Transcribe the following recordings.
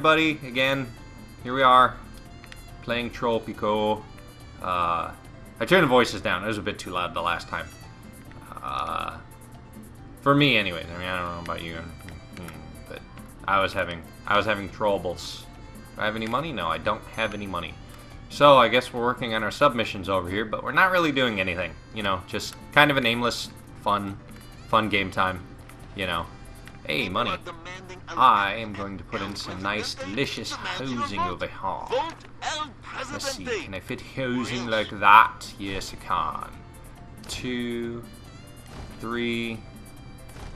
everybody. Again, here we are, playing Tropico. Uh, I turned the voices down. It was a bit too loud the last time. Uh, for me, anyways. I mean, I don't know about you, mm, but I was having I was having troubles. Do I have any money? No, I don't have any money. So I guess we're working on our submissions over here, but we're not really doing anything. You know, just kind of an aimless, fun, fun game time. You know. Hey, money. I am going to put in some nice, delicious housing over here. Let's see, can I fit housing like that? Yes, I can. Two, three.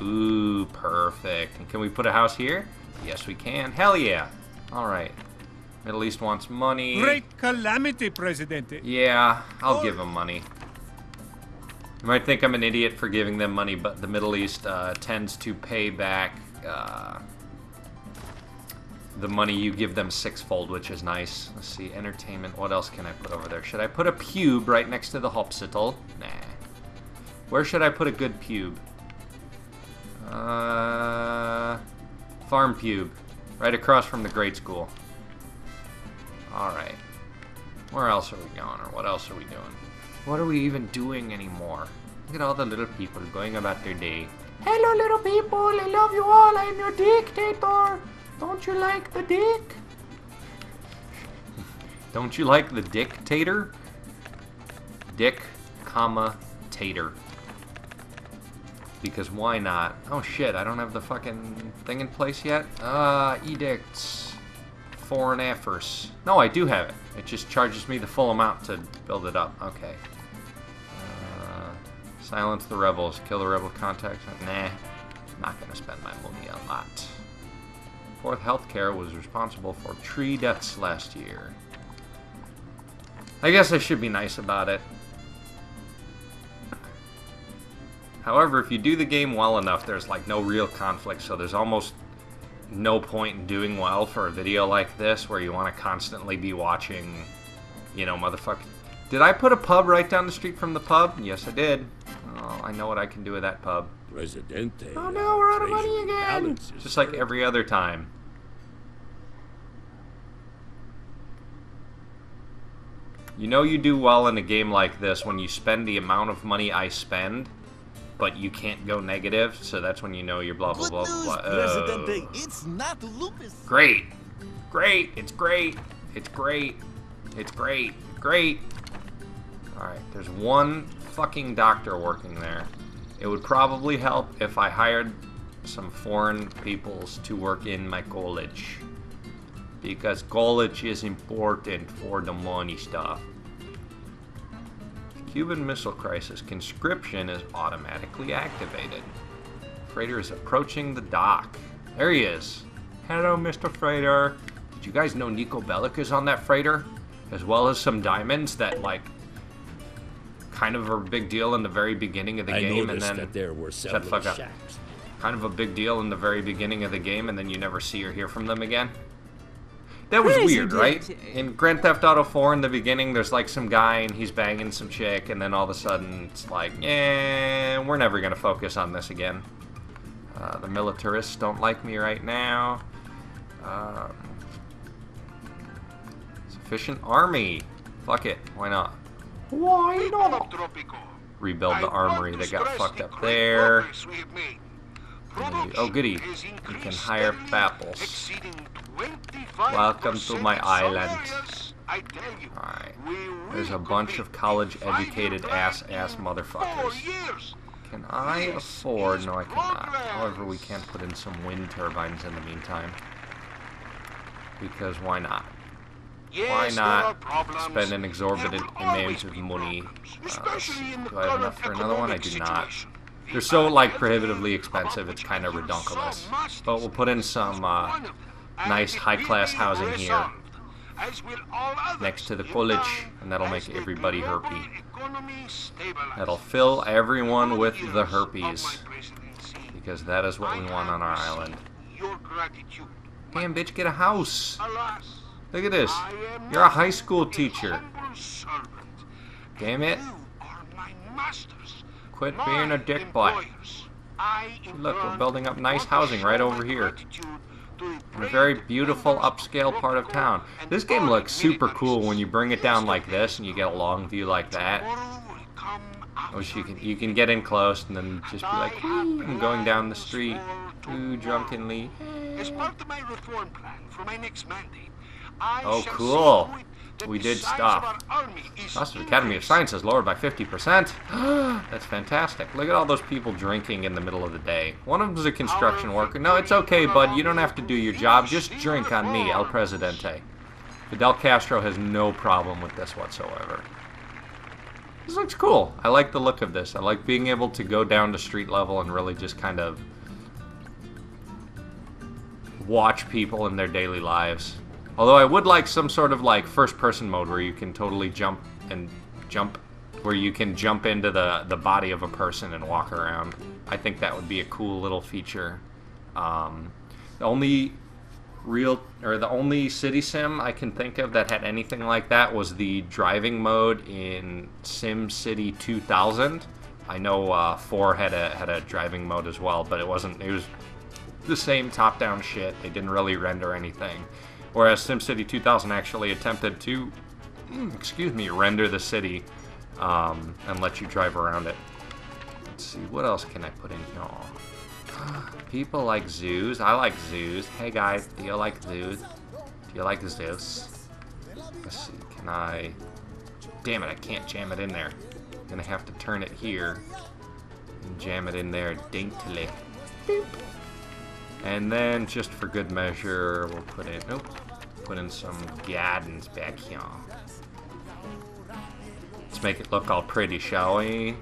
Ooh, perfect. And can we put a house here? Yes, we can. Hell yeah. All right. Middle East wants money. Great calamity, Presidente. Yeah, I'll give them money. You might think I'm an idiot for giving them money, but the Middle East uh, tends to pay back uh, the money you give them sixfold, which is nice. Let's see, entertainment. What else can I put over there? Should I put a pube right next to the hospital? Nah. Where should I put a good pube? Uh, farm pube. Right across from the grade school. Alright. Where else are we going, or what else are we doing? What are we even doing anymore? Look at all the little people going about their day. Hello, little people. I love you all. I'm your dictator. Don't you like the dick? Don't you like the dictator? Dick, comma, tater. Because why not? Oh shit, I don't have the fucking thing in place yet? Uh, edicts. Foreign affairs. No, I do have it. It just charges me the full amount to build it up. Okay. Uh, silence the rebels. Kill the rebel contacts. Nah. I'm not gonna spend my money on that. Fourth Healthcare was responsible for tree deaths last year. I guess I should be nice about it. However, if you do the game well enough, there's like no real conflict, so there's almost no point in doing well for a video like this where you want to constantly be watching, you know, motherfucker. Did I put a pub right down the street from the pub? Yes, I did. Oh, I know what I can do with that pub. Presidente. Oh no, we're out of money again! Just like every other time. You know you do well in a game like this when you spend the amount of money I spend, but you can't go negative, so that's when you know you're blah blah Good blah news, blah. blah. Presidente. Oh. It's not lupus. Great. Great. It's great. It's great. It's great. Great. Alright, there's one fucking doctor working there. It would probably help if I hired some foreign peoples to work in my college. Because college is important for the money stuff. Cuban Missile Crisis. Conscription is automatically activated. Freighter is approaching the dock. There he is. Hello, Mr. Freighter. Did you guys know Niko Bellic is on that freighter? As well as some diamonds that, like, kind of a big deal in the very beginning of the I game, and then that there were shut several the fuck up. kind of a big deal in the very beginning of the game, and then you never see or hear from them again. That was weird, right? In Grand Theft Auto 4, in the beginning, there's like some guy and he's banging some chick, and then all of a sudden it's like, yeah, we're never gonna focus on this again. Uh, the militarists don't like me right now. Um, sufficient army. Fuck it. Why not? Why not? Rebuild the armory that got fucked up there. Oh, goody. You can hire Bapples. Welcome to my island. Alright. There's a bunch of college-educated ass-ass motherfuckers. Can I afford? No, I cannot. However, we can put in some wind turbines in the meantime. Because why not? Why not spend an exorbitant amount of money? Uh, do I have enough for another one? I do not. They're so, like, prohibitively expensive, it's kind of redunculous. But we'll put in some uh, nice high-class housing here next to the college, and that'll make everybody herpy. That'll fill everyone with the herpes, because that is what we want on our island. Damn, bitch, get a house! Look at this. You're a high school teacher. Damn it. Quit being a dick butt. Look, we're building up nice housing right over here. in a very beautiful upscale part of town. This game looks super cool when you bring it down like this and you get a long view like that. Which you can you can get in close and then just be like, I'm going down the street, ooh, drunkenly. As part of my reform plan for my next mandate, Oh, cool. see to it that We did size stuff. of our army is Cost of Academy of. Sciences lowered by 50%. That's fantastic. Look at all those people drinking in the middle of the day. One of them's a construction worker. No, it's okay, bud. You don't have to do your job. Just drink on me, El Presidente. Fidel Castro has no problem with this whatsoever. This looks cool. I like the look of this. I like being able to go down to street level and really just kind of watch people in their daily lives. Although I would like some sort of like first person mode where you can totally jump and jump where you can jump into the the body of a person and walk around. I think that would be a cool little feature. Um, the only real or the only city sim I can think of that had anything like that was the driving mode in Sim City 2000. I know uh, 4 had a had a driving mode as well, but it wasn't. It was the same top-down shit. They didn't really render anything. Whereas SimCity 2000 actually attempted to, mm, excuse me, render the city um, and let you drive around it. Let's see, what else can I put in here? Aw. People like zoos. I like zoos. Hey guys, do you like zoos? Do you like zoos? Let's see, can I... Damn it, I can't jam it in there. I'm gonna have to turn it here and jam it in there daintily. And then, just for good measure, we'll put in, nope, put in some gardens back here. Let's make it look all pretty, shall we?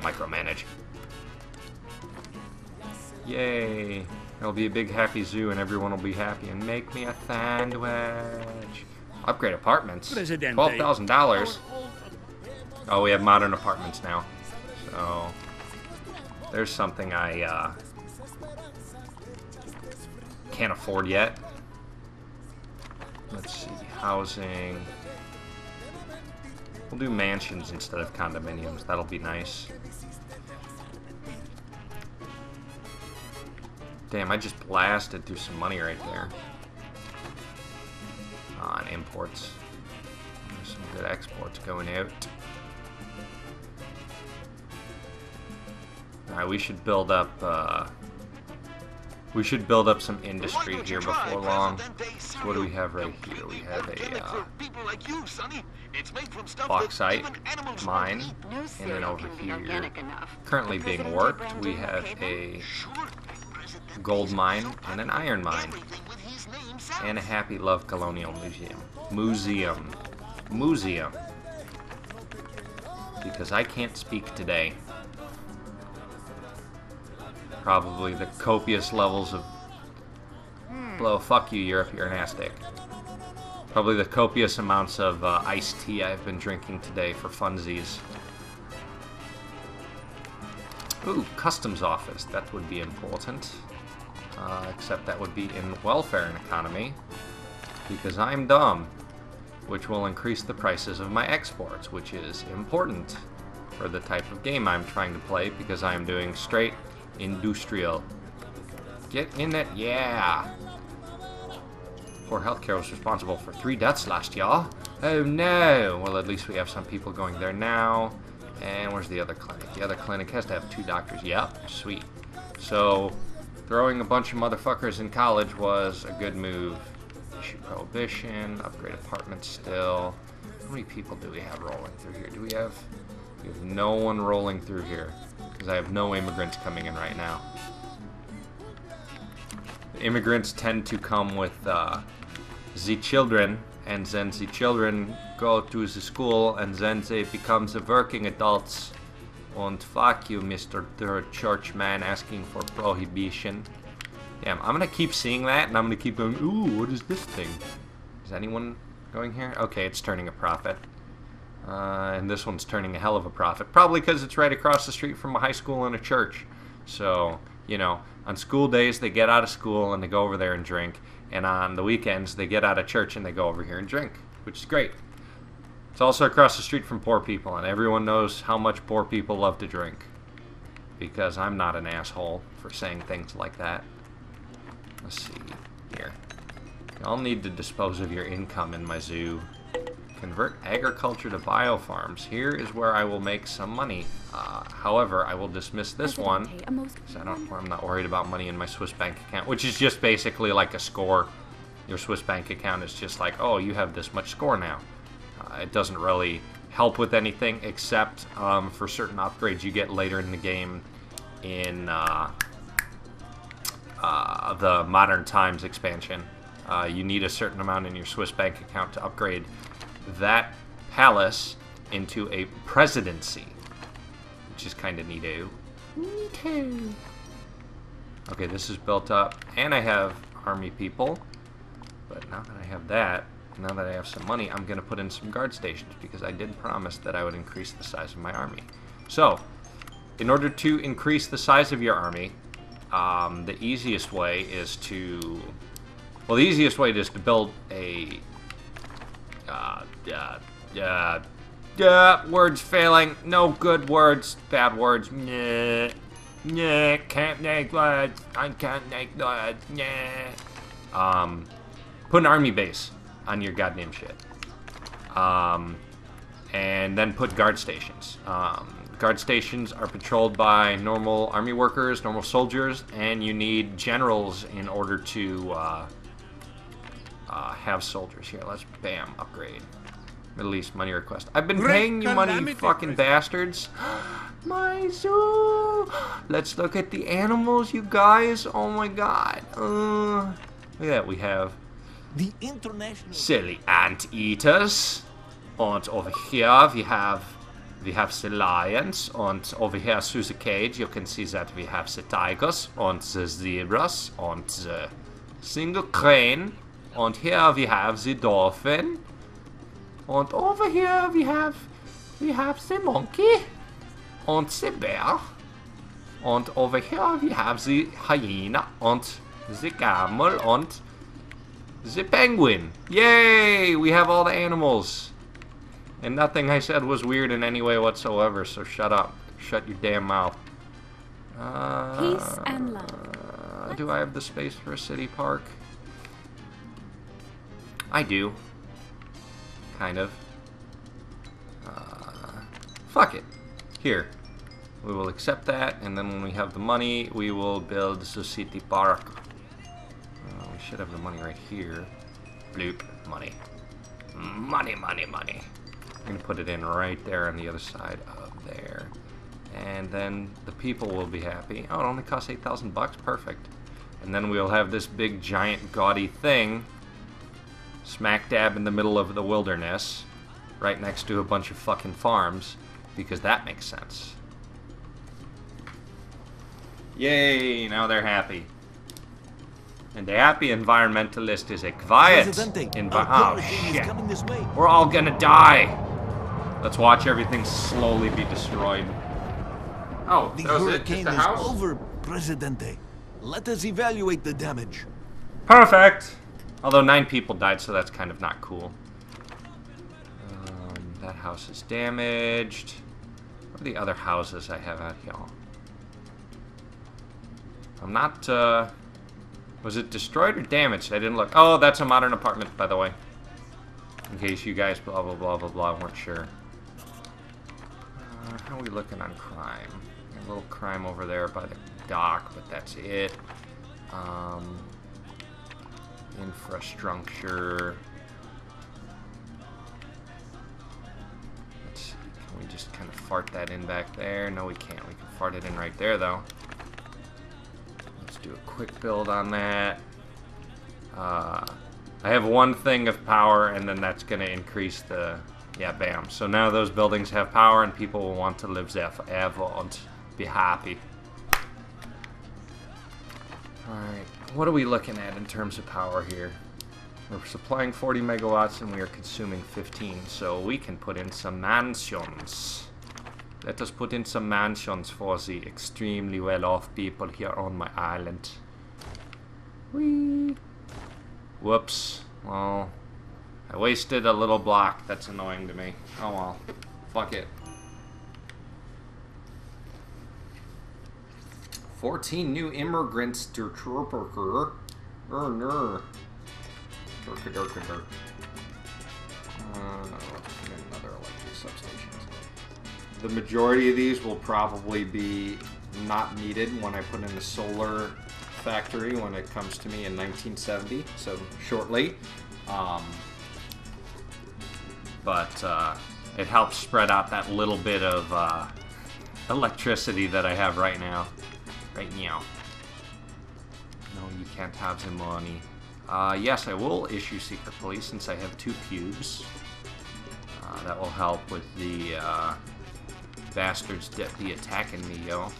Micromanage. Yay! It'll be a big happy zoo and everyone will be happy and make me a sandwich. Upgrade apartments. Twelve thousand dollars. Oh, we have modern apartments now. So there's something I uh, can't afford yet. Let's see, housing. We'll do mansions instead of condominiums. That'll be nice. Damn, I just blasted through some money right there. On imports. There's some good exports going out. Alright, we should build up, uh, we should build up some industry here you try before long. What do we have right here? We have a, organic uh, like you, It's made from stuff bauxite that even animals mine. won't. No And then over can be here, currently being worked, we have a gold mine and an iron mine. everything with his name sells. and a Happy Love Colonial Museum. Museum. Museum. Because I can't speak today. Probably the copious levels of. Blow, fuck you, Europe, you're an Aztec. Probably the copious amounts of uh, iced tea I've been drinking today for funsies. Ooh, customs office. That would be important. Uh, except that would be in welfare and economy. Because I'm dumb. Which will increase the prices of my exports, which is important for the type of game I'm trying to play because I am doing straight industrial. Get in it, yeah! Poor healthcare was responsible for three deaths last year. Oh no! Well, at least we have some people going there now. And where's the other clinic? The other clinic has to have two doctors. Yep, sweet. So, throwing a bunch of motherfuckers in college was a good move. Issue prohibition, upgrade apartments still. How many people do we have rolling through here? Do we have... We have no one rolling through here. Because I have no immigrants coming in right now. Immigrants tend to come with uh, the children, and then the children go to the school, and then they become the working adults. And fuck you, Mr. Third Churchman, asking for prohibition. Damn, I'm gonna keep seeing that, and I'm gonna keep going, ooh, what is this thing? Is anyone going here? Okay, it's turning a profit. Uh, and this one's turning a hell of a profit. Probably because it's right across the street from a high school and a church. So, you know, on school days, they get out of school and they go over there and drink. And on the weekends, they get out of church and they go over here and drink, which is great. It's also across the street from poor people, and everyone knows how much poor people love to drink. because I'm not an asshole for saying things like that. Let's see here. I'll need to dispose of your income in my zoo. Convert agriculture to biofarms. Here is where I will make some money. Uh, however, I will dismiss this one. Presidente, a most 'cause I don't, I'm not worried about money in my Swiss bank account, which is just basically like a score. Your Swiss bank account is just like, oh, you have this much score now. Uh, it doesn't really help with anything except um, for certain upgrades you get later in the game in uh, uh, the Modern Times expansion. Uh, you need a certain amount in your Swiss bank account to upgrade that palace into a presidency, which is kind of neato. Neato. Okay, this is built up, and I have army people. But now that I have that, now that I have some money, I'm going to put in some guard stations because I did promise that I would increase the size of my army. So, in order to increase the size of your army, um, the easiest way is to... Well, the easiest way is to build a... Uh, uh, uh, uh, words failing. No good words. Bad words. Nah. Nah, can't make words. I can't make words. Nah. Um, put an army base on your goddamn shit. Um, and then put guard stations. Um, guard stations are patrolled by normal army workers, normal soldiers, and you need generals in order to uh, uh, have soldiers. Here, let's bam upgrade. Middle East money request. I've been Great paying you money, you fucking bastards. My zoo. Let's look at the animals, you guys. Oh my god. Uh, look at that. We have The international. silly ant eaters. And over here we have we have the lions. And over here through the cage you can see that we have the tigers and the zebras and the single crane. And here we have the dolphin. And over here we have we have the monkey and the bear. And over here we have the hyena and the camel and the penguin. Yay! We have all the animals. And nothing I said was weird in any way whatsoever, so shut up. Shut your damn mouth. Uh, Peace and love. do I have the space for a city park? I do. Kind of. Uh, fuck it. Here. We will accept that, and then when we have the money, we will build city park. Uh, we should have the money right here. Bloop. Money. Money, money, money. I'm going to put it in right there on the other side of there. And then the people will be happy. Oh, it only costs 8,000 bucks? Perfect. And then we'll have this big, giant, gaudy thing smack dab in the middle of the wilderness, right next to a bunch of fucking farms, because that makes sense. Yay, now they're happy. And the happy environmentalist is a quiet Presidente, Oh, shit. this way. We're all gonna die. Let's watch everything slowly be destroyed. Oh, The that was it? hurricane is house? over, Presidente. Let us evaluate the damage. Perfect! Although nine people died, so that's kind of not cool. Um, that house is damaged. What are the other houses I have out here? I'm not, uh... Was it destroyed or damaged? I didn't look. Oh, that's a modern apartment, by the way. In case you guys blah blah blah blah blah weren't sure. Uh, how are we looking on crime? A little crime over there by the dock, but that's it. Um, infrastructure. Let's. Can we just kind of fart that in back there? No, we can't. We can fart it in right there, though. Let's do a quick build on that. Uh, I have one thing of power, and then that's going to increase the... Yeah, bam. So now those buildings have power, and people will want to live there forever and be happy. Alright, what are we looking at in terms of power here? We're supplying 40 megawatts and we are consuming 15, so we can put in some mansions. Let us put in some mansions for the extremely well-off people here on my island. Whee! Whoops. Well, I wasted a little block. That's annoying to me. Oh well. Fuck it. 14 new immigrants to Trooper. Er, ner. Durka, durka, durk. Uh, another electric substations. The majority of these will probably be not needed when I put in the solar factory when it comes to me in 1970, so shortly. Um, but uh, it helps spread out that little bit of uh, electricity that I have right now. Right now. No, you can't have the money. Uh, yes, I will issue secret police since I have two pubes. Uh, that will help with the uh, bastards be attacking me, yo.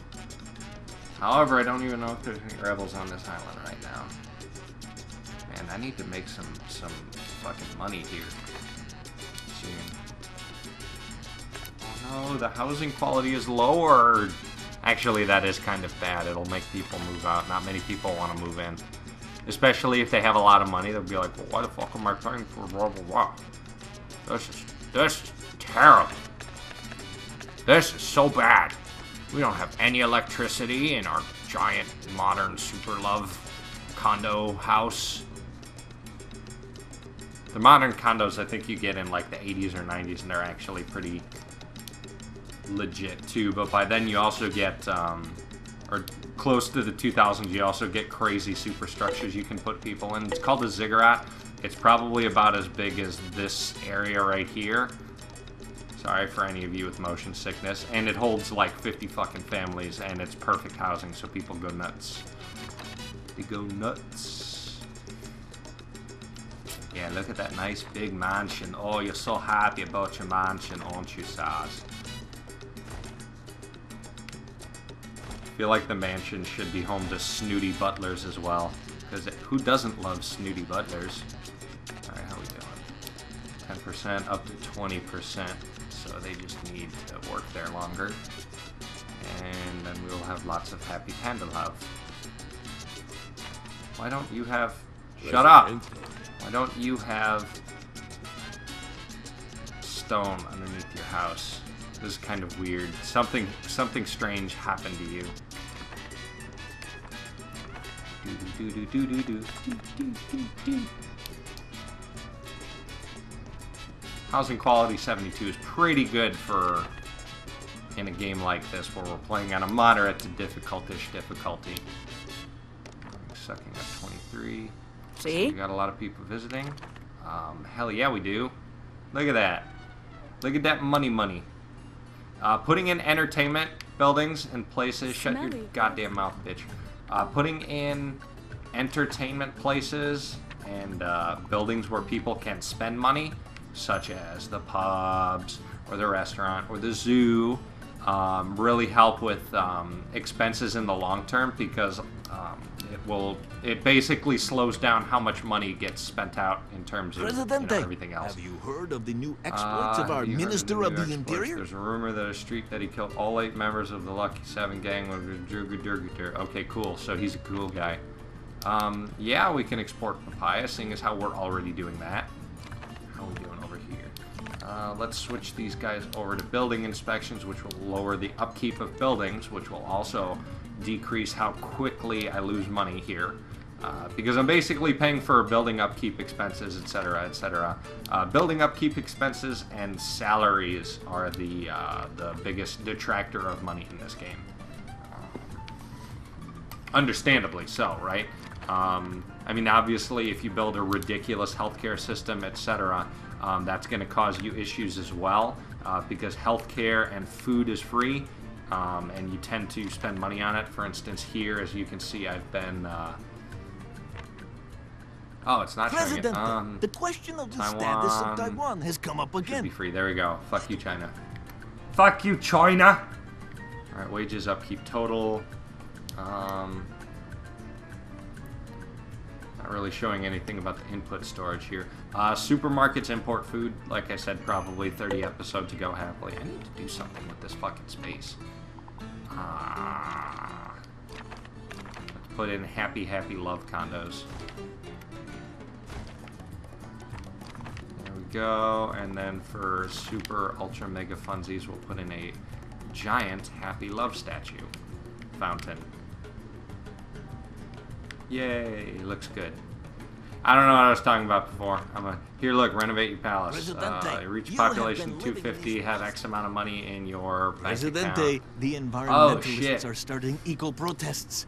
However, I don't even know if there's any rebels on this island right now. Man, I need to make some some fucking money here soon. Oh no, the housing quality is lowered. Actually, that is kind of bad. It'll make people move out. Not many people want to move in. Especially if they have a lot of money, they'll be like, well, why the fuck am I paying for blah, blah, blah? This is, this is terrible. This is so bad. We don't have any electricity in our giant, modern, super love condo house. The modern condos, I think you get in like the 80s or 90s, and they're actually pretty legit too. But by then, you also get, um, or close to the 2000s, you also get crazy superstructures you can put people in. It's called a ziggurat. It's probably about as big as this area right here. Sorry for any of you with motion sickness. And it holds like 50 fucking families, and it's perfect housing, so people go nuts. They go nuts. Yeah, look at that nice big mansion. Oh, you're so happy about your mansion, aren't you, Saz? Feel like the mansion should be home to snooty butlers as well. Because who doesn't love snooty butlers? Alright, how we doing? 10% up to 20%. So they just need to work there longer. And then we'll have lots of happy panda love. Why don't you have... Shut up! Why don't you have stone underneath your house? This is kind of weird. Something something strange happened to you. Do, do, do, do, do, do, do, do. Housing quality 72 is pretty good for in a game like this where we're playing on a moderate to difficult-ish difficulty. Sucking at 23. See? We got a lot of people visiting. Um, hell yeah, we do. Look at that. Look at that money money. Uh, putting in entertainment buildings and places. Shut your goddamn mouth, bitch. Uh, putting in entertainment places and uh, buildings where people can spend money, such as the pubs or the restaurant or the zoo, um, really help with um, expenses in the long term because um, it will. It basically slows down how much money gets spent out in terms of you know, everything else. have you heard of the new exploits of Uh, our you heard Minister of the exploits? Interior? There's a rumor that a street that he killed all eight members of the Lucky Seven gang with Durga Durga Dur- Okay, cool. So he's a cool guy. Um, yeah, we can export papaya, seeing as how we're already doing that. How are we doing over here? Uh, let's switch these guys over to building inspections, which will lower the upkeep of buildings, which will also decrease how quickly I lose money here. Uh, because I'm basically paying for building upkeep expenses, etc., etc. Uh, building upkeep expenses and salaries are the uh, the biggest detractor of money in this game. Understandably so, right? Um, I mean, obviously, if you build a ridiculous healthcare system, etc., um, that's going to cause you issues as well, uh, because healthcare and food is free, um, and you tend to spend money on it. For instance, here, as you can see, I've been. Uh, oh, it's not showing it. Um, the question of the status of Taiwan has come up should again. be free. There we go. Fuck you, China. Fuck you, China. All right, wages upkeep total. Um, not really showing anything about the input storage here. Uh, supermarkets import food. Like I said, probably 30 episodes ago. Happily, I need to do something with this fucking space. Let's put in happy, happy love condos. There we go. And then for super ultra mega funsies, we'll put in a giant happy love statue fountain. Yay, looks good. I don't know what I was talking about before. I'm a here. Look, renovate your palace. Presidente, Uh, reach population been living in 250. Have. X amount of money in your Presidente, account. the environmentalists shit. are starting eco protests.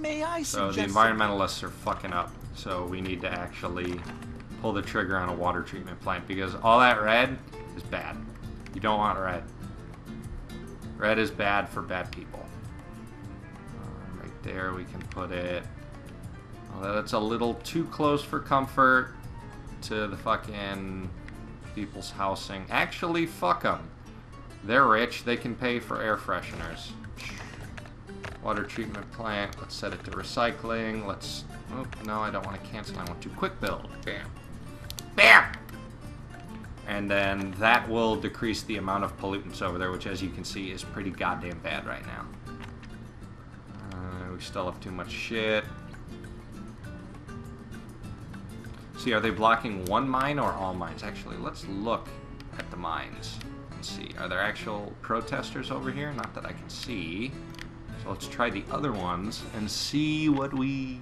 May I So the environmentalists are fucking up. So we need to actually pull the trigger on a water treatment plant because all that red is bad. You don't want red. Red is bad for bad people. Uh, right there, we can put it. Although that's a little too close for comfort to the fucking people's housing. Actually, fuck them. They're rich. They can pay for air fresheners. Water treatment plant. Let's set it to recycling. Let's. Oh, no, I don't want to cancel. I want to quick build. Bam. Bam! And then that will decrease the amount of pollutants over there, which, as you can see, is pretty goddamn bad right now. Uh, we still have too much shit. See, are they blocking one mine or all mines? Actually, let's look at the mines and see. Are there actual protesters over here? Not that I can see. So let's try the other ones and see what we...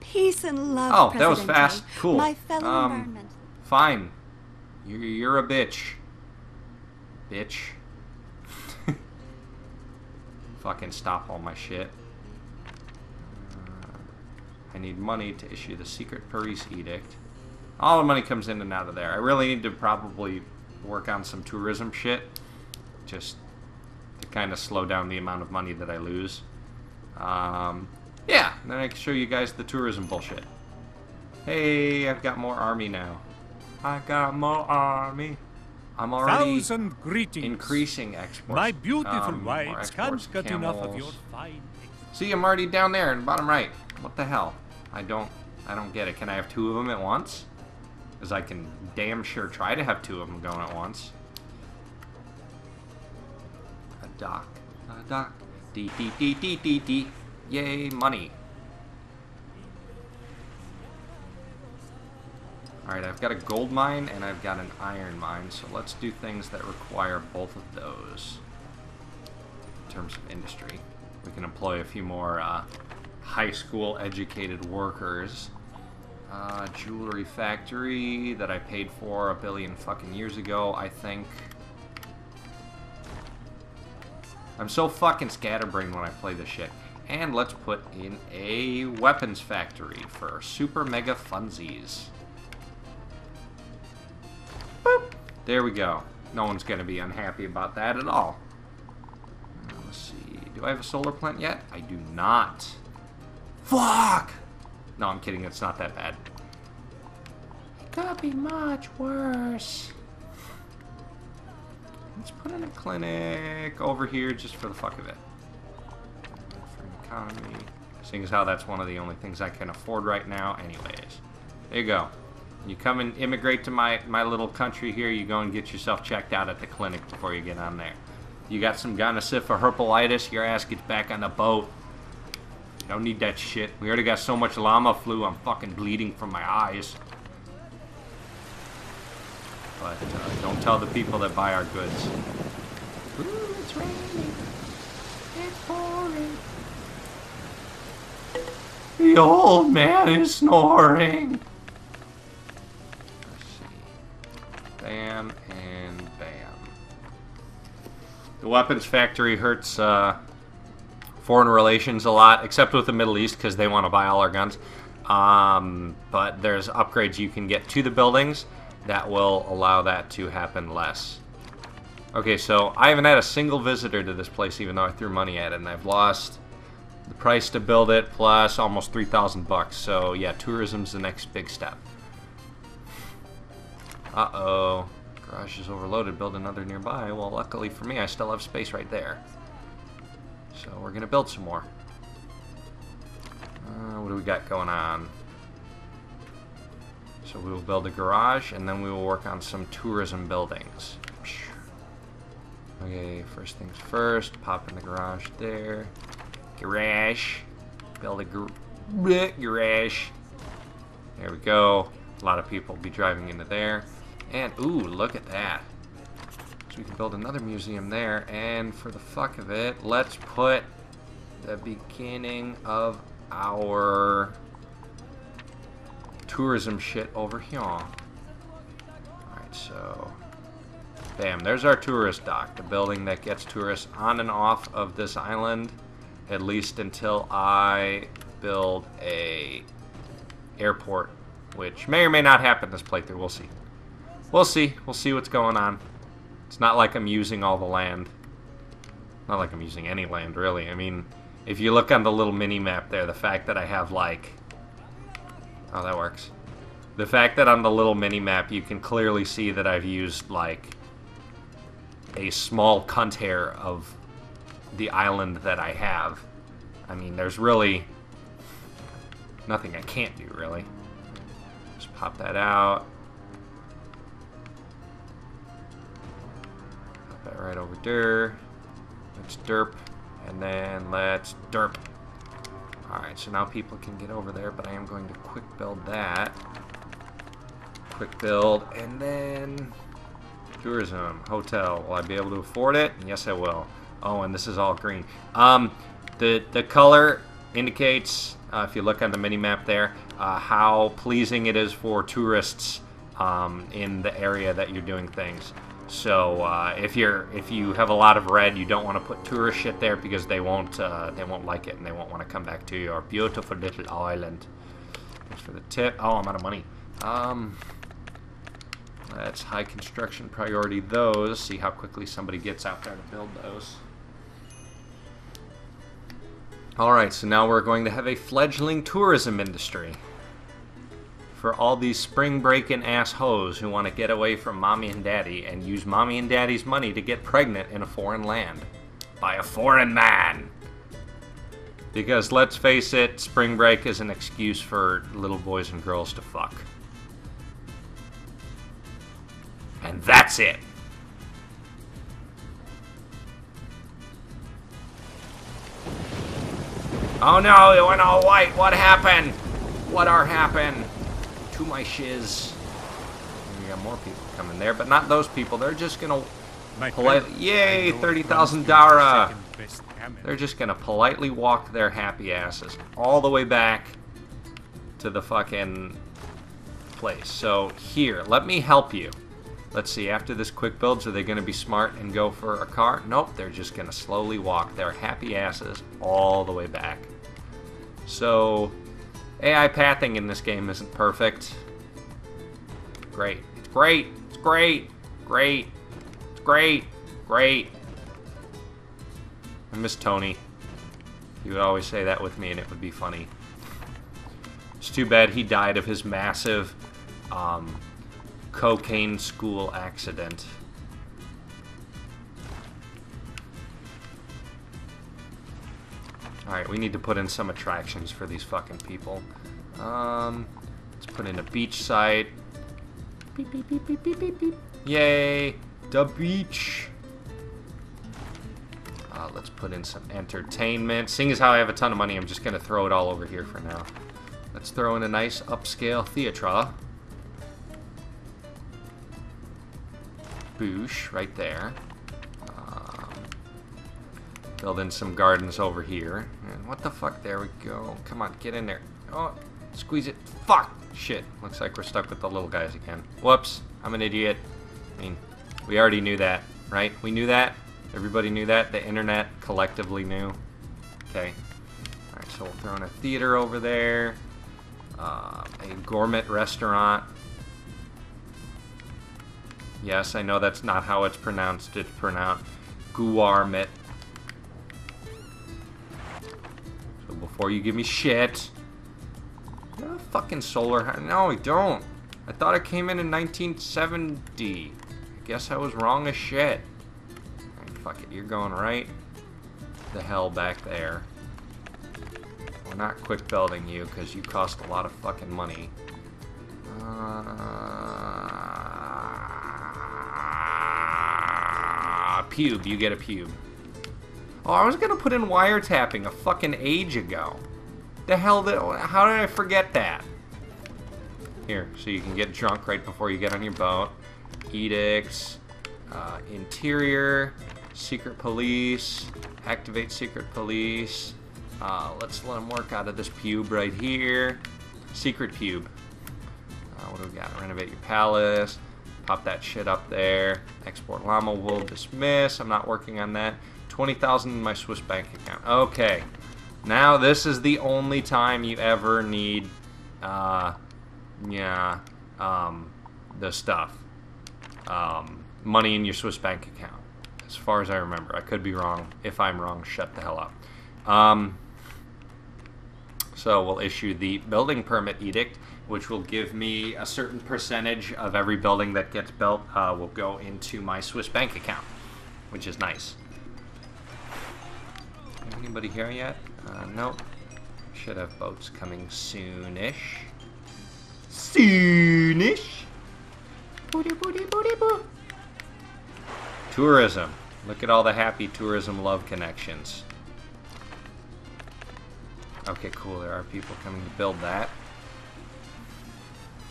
Peace and love. Oh, that was fast. Cool. My fellow Um, environment. Fine. You're, you're a bitch. Bitch. Fucking stop all my shit. I need money to issue the secret Paris edict. All the money comes in and out of there. I really need to probably work on some tourism shit. Just to kind of slow down the amount of money that I lose. Um, yeah, then I can show you guys the tourism bullshit. Hey, I've got more army now. I got more army. I'm already Thousand greetings. increasing exports. My beautiful um, wives can't get enough of your fine. See, I'm already down there in the bottom right. What the hell? I don't, I don't get it. Can I have two of them at once? Because I can damn sure try to have two of them going at once. A dock, a dock, dee dee dee dee dee dee. Yay, money. Alright, I've got a gold mine and I've got an iron mine, so let's do things that require both of those in terms of industry. We can employ a few more uh, high school educated workers. Uh, jewelry factory that I paid for a billion fucking years ago, I think. I'm so fucking scatterbrained when I play this shit. And let's put in a weapons factory for super mega funsies. Boop. There we go. No one's gonna be unhappy about that at all. Let's see. Do I have a solar plant yet? I do not. Fuck! No, I'm kidding. It's not that bad. It could be much worse. Let's put in a clinic over here just for the fuck of it. For economy. Seeing as how that's one of the only things I can afford right now anyways. There you go. You come and immigrate to my, my little country here, you go and get yourself checked out at the clinic before you get on there. You got some or herpelitis, your ass gets back on the boat. Don't need that shit. We already got so much llama flu, I'm fucking bleeding from my eyes. But uh, don't tell the people that buy our goods. Ooh, it's raining. It's pouring. The old man is snoring. Bam and bam. The weapons factory hurts uh, foreign relations a lot, except with the Middle East because they want to buy all our guns. Um, but there's upgrades you can get to the buildings that will allow that to happen less. Okay, so I haven't had a single visitor to this place, even though I threw money at it, and I've lost the price to build it plus almost 3,000 bucks. So yeah, tourism's the next big step. Uh-oh. Garage is overloaded. Build another nearby. Well, luckily for me, I still have space right there. So we're going to build some more. Uh, what do we got going on? So we will build a garage, and then we will work on some tourism buildings. Okay, first things first. Pop in the garage there. Garage. Build a gar garage. There we go. A lot of people will be driving into there. And, ooh, look at that. We can build another museum there. And for the fuck of it, let's put the beginning of our tourism shit over here. Alright, so... Bam, there's our tourist dock, the building that gets tourists on and off of this island, at least until I build a airport, which may or may not happen this playthrough, we'll see. We'll see, we'll see what's going on. It's not like I'm using all the land. Not like I'm using any land, really. I mean, if you look on the little mini-map there, the fact that I have, like... Oh, that works. The fact that on the little mini-map you can clearly see that I've used, like, a small cunt hair of the island that I have. I mean, there's really nothing I can't do, really. Just pop that out. Right over there. Let's derp. And then let's derp. Alright, so now people can get over there, but I am going to quick build that. Quick build, and then tourism, hotel. Will I be able to afford it? Yes, I will. Oh, and this is all green. Um, the the color indicates, uh, if you look on the mini map there, uh, how pleasing it is for tourists um, in the area that you're doing things. So uh, if you're if you have a lot of red, you don't want to put tourist shit there because they won't uh, they won't like it and they won't want to come back to your beautiful little island. Thanks for the tip. Oh, I'm out of money. Um, let's high construction priority those. See how quickly somebody gets out there to build those. Alright, so now we're going to have a fledgling tourism industry. For all these spring breaking ass hoes who want to get away from mommy and daddy and use mommy and daddy's money to get pregnant in a foreign land. By a foreign man! Because let's face it, spring break is an excuse for little boys and girls to fuck. And that's it! Oh no, it went all white. What happened? What are happened to my shiz? We got more people coming there, but not those people. They're just gonna My politely. Yay, thirty thousand know thirty it thousand runs through the Dara. second best camel. They're just gonna politely walk their happy asses all the way back to the fucking place. So here, let me help you. Let's see, after this quick builds, are they gonna be smart and go for a car? Nope, they're just gonna slowly walk their happy asses all the way back. So, AI pathing in this game isn't perfect. Great. It's great. It's great. Great. It's great. Great. I miss Tony. He would always say that with me, and it would be funny. It's too bad he died of his massive um, cocaine school accident. Alright, we need to put in some attractions for these fucking people. Um, let's put in a beach site. Beep, beep, beep, beep, beep, beep, beep. Yay! The beach! Uh, let's put in some entertainment. Seeing as how I have a ton of money, I'm just going to throw it all over here for now. Let's throw in a nice upscale theatre. Boosh, right there. Um, build in some gardens over here. What the fuck? There we go. Come on, get in there. Oh, squeeze it. Fuck! Shit. Looks like we're stuck with the little guys again. Whoops. I'm an idiot. I mean, we already knew that, right? We knew that. Everybody knew that. The internet collectively knew. Okay. Alright, so we'll throw in a theater over there. Uh, a gourmet restaurant. Yes, I know that's not how it's pronounced. It's pronounced Guarmet. Before you give me shit, fucking solar. No, I don't. I thought it came in in 1970. I guess I was wrong as shit. Alright, fuck it. You're going right the hell back there. We're not quick building you because you cost a lot of fucking money. Uh, pube, you get a pube. Oh, I was gonna put in wiretapping a fucking age ago. The hell did? How did I forget that? Here, so you can get drunk right before you get on your boat. Edicts, uh, interior, secret police, activate secret police. Uh, let's let him work out of this pube right here. Secret pube. Uh, what do we got? Renovate your palace. Pop that shit up there. Export llama will dismiss. I'm not working on that. 20,000 in my Swiss bank account. Okay. Now this is the only time you ever need, uh, yeah, um, the stuff. Um, money in your Swiss bank account. As far as I remember. I could be wrong. If I'm wrong, shut the hell up. Um, so we'll issue the building permit edict, which will give me a certain percentage of every building that gets built uh, will go into my Swiss bank account, which is nice. Anybody here yet? Uh, nope. Should have boats coming soonish. Soonish. Booty booty booty boo. Tourism. Look at all the happy tourism love connections. Okay, cool. There are people coming to build that.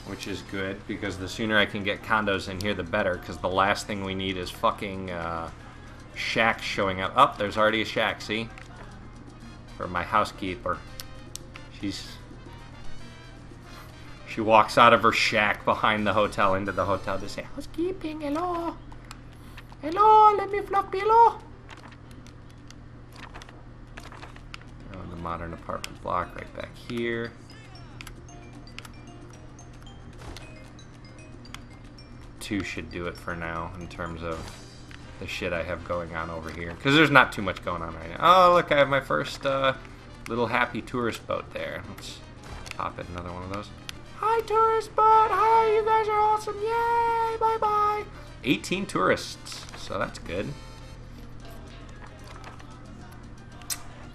Which is good, because the sooner I can get condos in here, the better, because the last thing we need is fucking uh, shacks showing up. Up, oh, there's already a shack, see? For my housekeeper. She's... She walks out of her shack behind the hotel into the hotel to say, Housekeeping, hello. Hello, let me fluff pillow. Oh, the modern apartment block right back here. Two should do it for now in terms of the shit I have going on over here. Because there's not too much going on right now. Oh, look, I have my first uh, little happy tourist boat there. Let's pop it another one of those. Hi, tourist boat. Hi, you guys are awesome. Yay, bye-bye. 18 tourists, so that's good.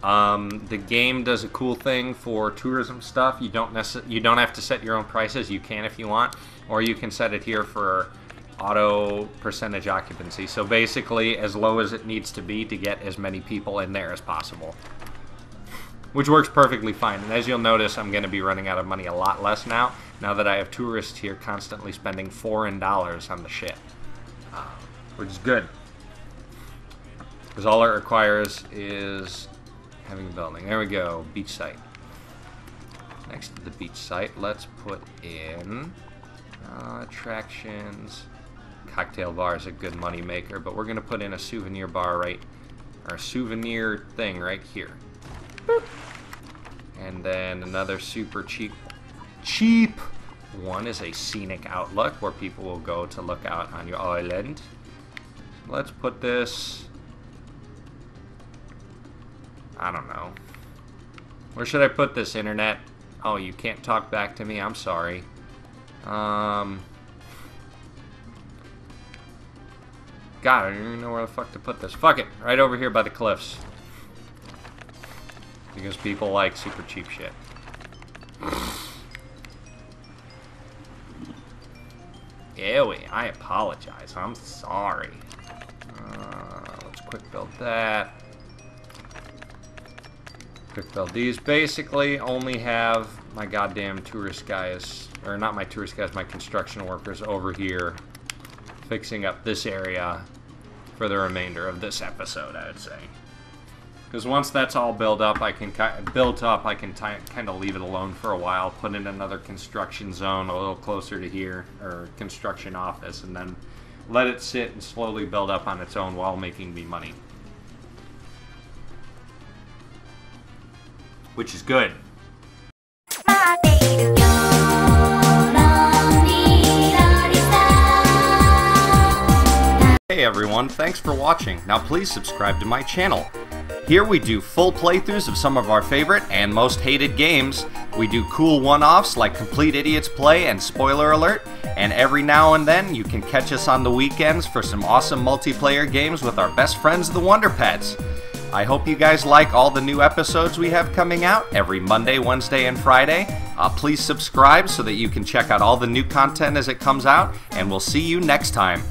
Um, the game does a cool thing for tourism stuff. You don't necess- you don't have to set your own prices. You can if you want, or you can set it here for auto percentage occupancy. So basically, as low as it needs to be to get as many people in there as possible. Which works perfectly fine. And as you'll notice, I'm going to be running out of money a lot less now, now that I have tourists here constantly spending foreign dollars on the shit. Uh, which is good. Because all it requires is having a building. There we go, beach site. Next to the beach site, let's put in uh, attractions. Cocktail bar is a good money maker, but we're gonna put in a souvenir bar right, or a souvenir thing right here. Boop. And then another super cheap, cheap one is a scenic outlook where people will go to look out on your island. Let's put this I don't know. Where should I put this, internet? Oh, you can't talk back to me? I'm sorry. Um... God, I don't even know where the fuck to put this. Fuck it. Right over here by the cliffs. Because people like super cheap shit. Ew, I apologize. I'm sorry. Uh, let's quick build that. Quick build. These basically only have my goddamn tourist guys, or not my tourist guys, my construction workers over here fixing up this area for the remainder of this episode, I would say. Because once that's all built up, I can built up, I can kind of leave it alone for a while, put in another construction zone a little closer to here, or construction office, and then let it sit and slowly build up on its own while making me money. which is good. Hey everyone, thanks for watching. Now please subscribe to my channel. Here we do full playthroughs of some of our favorite and most hated games. We do cool one-offs like Complete Idiots Play and Spoiler Alert, and every now and then you can catch us on the weekends for some awesome multiplayer games with our best friends the Wonder Pets. I hope you guys like all the new episodes we have coming out every Monday, Wednesday, and Friday. Uh, please subscribe so that you can check out all the new content as it comes out, and we'll see you next time.